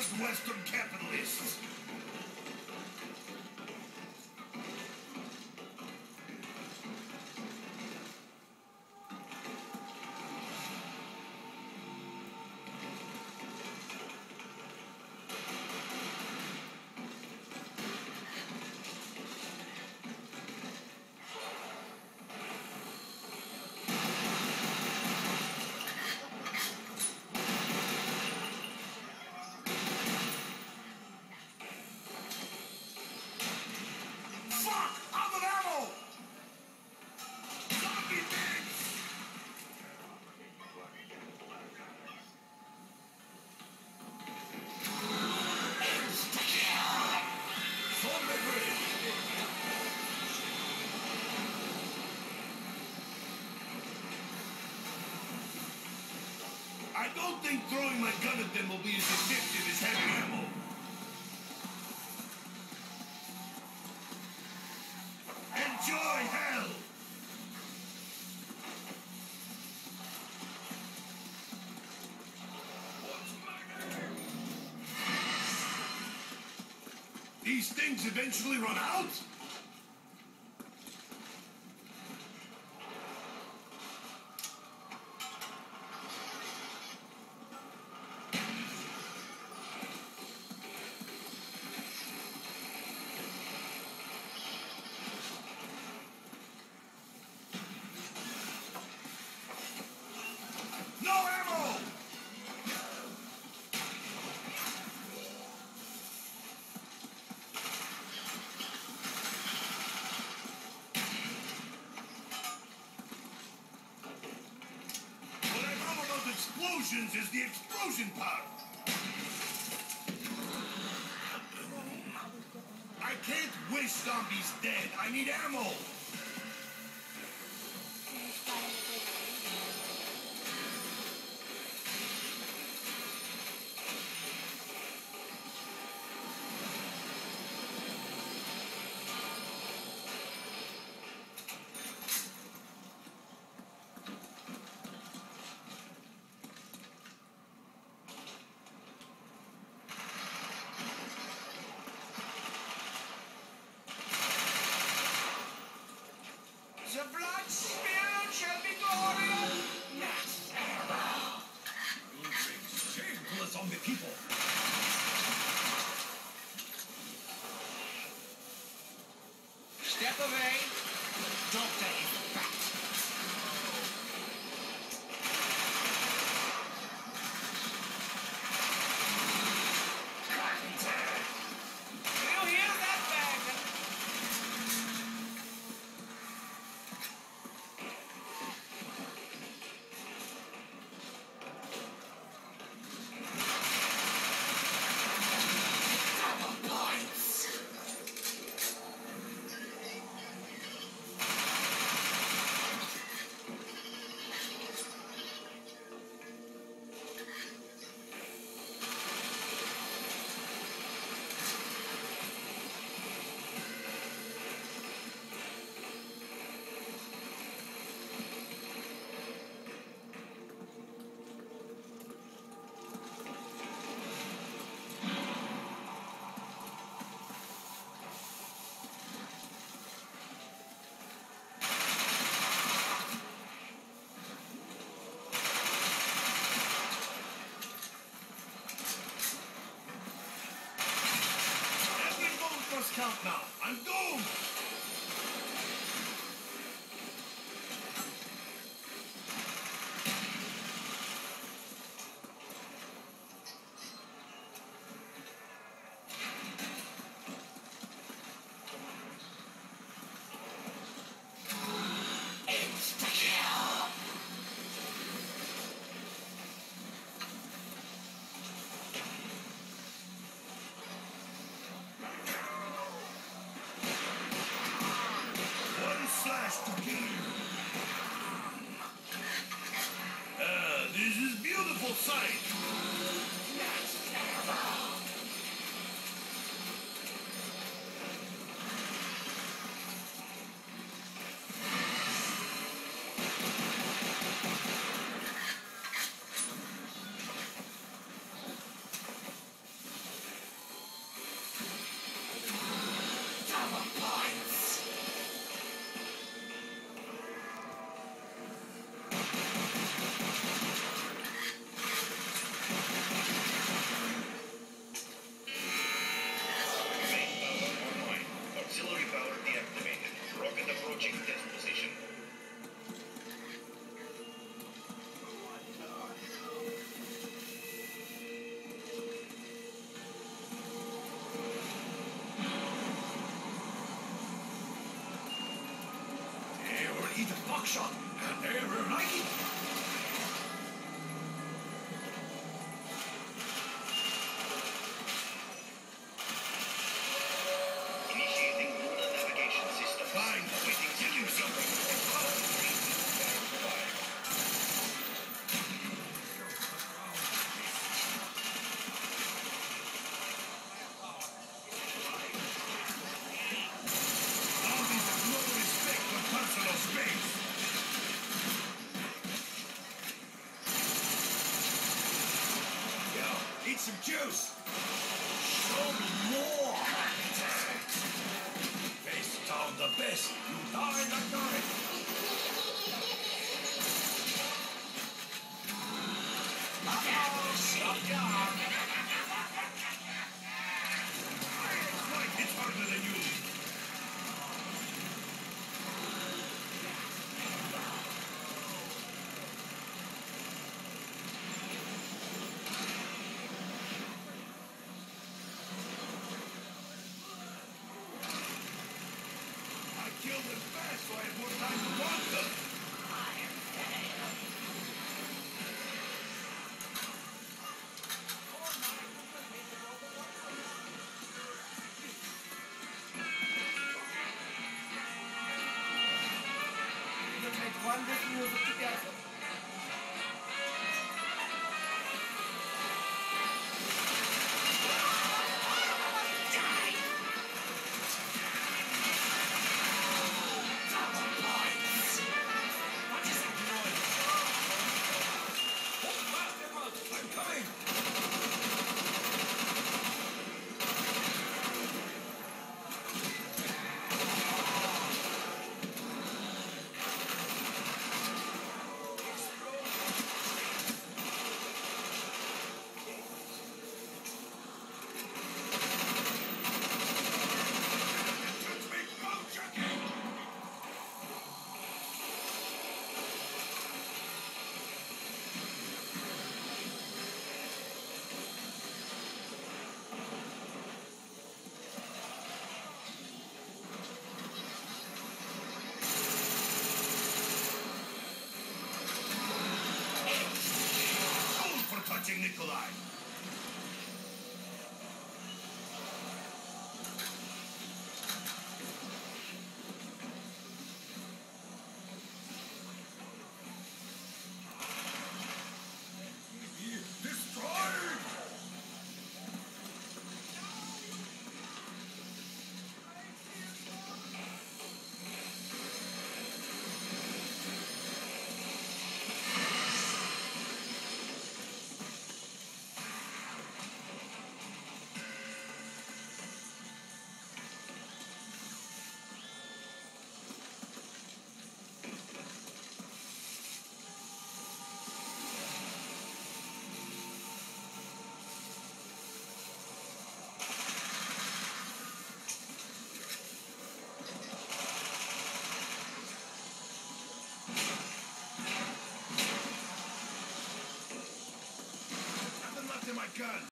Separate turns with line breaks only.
Western capitalists. Don't think throwing my gun at them will be as effective as having ammo. Enjoy hell! These things eventually run out? Explosions is the explosion part. I can't wish zombies dead. I need ammo. Count now. I'm doomed. this. You die like a Nikolai. Gun.